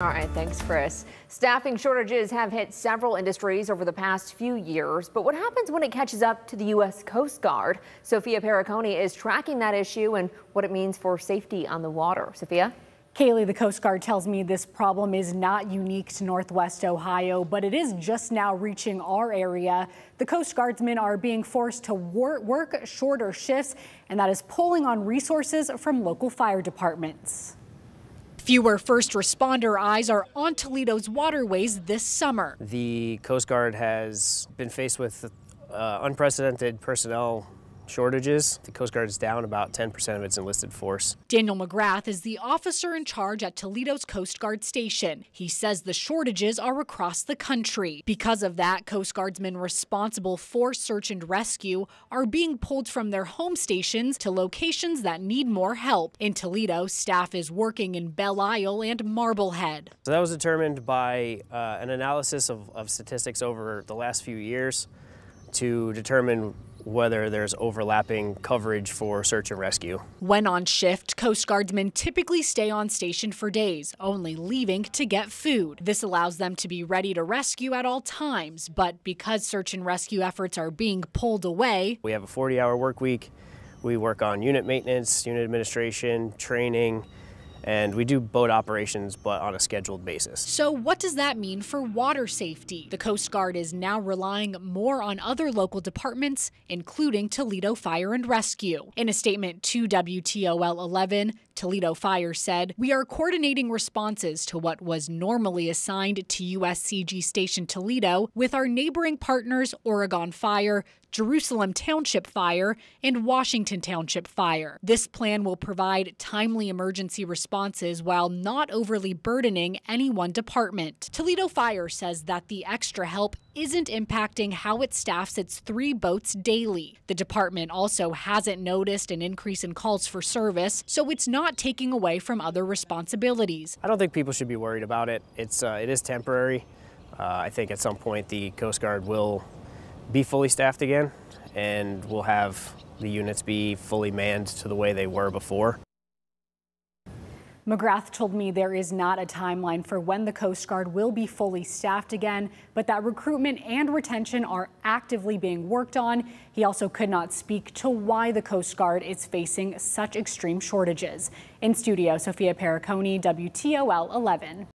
All right, thanks, Chris. Staffing shortages have hit several industries over the past few years, but what happens when it catches up to the U.S. Coast Guard? Sophia Pericone is tracking that issue and what it means for safety on the water. Sophia? Kaylee, the Coast Guard tells me this problem is not unique to Northwest Ohio, but it is just now reaching our area. The Coast Guardsmen are being forced to wor work shorter shifts, and that is pulling on resources from local fire departments. Fewer first responder eyes are on Toledo's waterways this summer. The Coast Guard has been faced with uh, unprecedented personnel shortages. The Coast Guard is down about 10% of its enlisted force. Daniel McGrath is the officer in charge at Toledo's Coast Guard station. He says the shortages are across the country. Because of that, Coast Guardsmen responsible for search and rescue are being pulled from their home stations to locations that need more help. In Toledo, staff is working in Belle Isle and Marblehead. So that was determined by uh, an analysis of, of statistics over the last few years to determine whether there's overlapping coverage for search and rescue. When on shift, Coast Guardsmen typically stay on station for days, only leaving to get food. This allows them to be ready to rescue at all times, but because search and rescue efforts are being pulled away, we have a 40 hour work week. We work on unit maintenance, unit administration, training, and we do boat operations but on a scheduled basis. So what does that mean for water safety? The Coast Guard is now relying more on other local departments, including Toledo Fire and Rescue. In a statement to WTOL 11, Toledo Fire said, We are coordinating responses to what was normally assigned to USCG Station Toledo with our neighboring partners Oregon Fire, Jerusalem Township Fire, and Washington Township Fire. This plan will provide timely emergency responses while not overly burdening any one department. Toledo Fire says that the extra help isn't impacting how it staffs its three boats daily. The department also hasn't noticed an increase in calls for service, so it's not taking away from other responsibilities. I don't think people should be worried about it. It's uh, it is temporary. Uh, I think at some point the Coast Guard will be fully staffed again and we'll have the units be fully manned to the way they were before. McGrath told me there is not a timeline for when the Coast Guard will be fully staffed again, but that recruitment and retention are actively being worked on. He also could not speak to why the Coast Guard is facing such extreme shortages. In studio, Sophia Pericone, WTOL 11.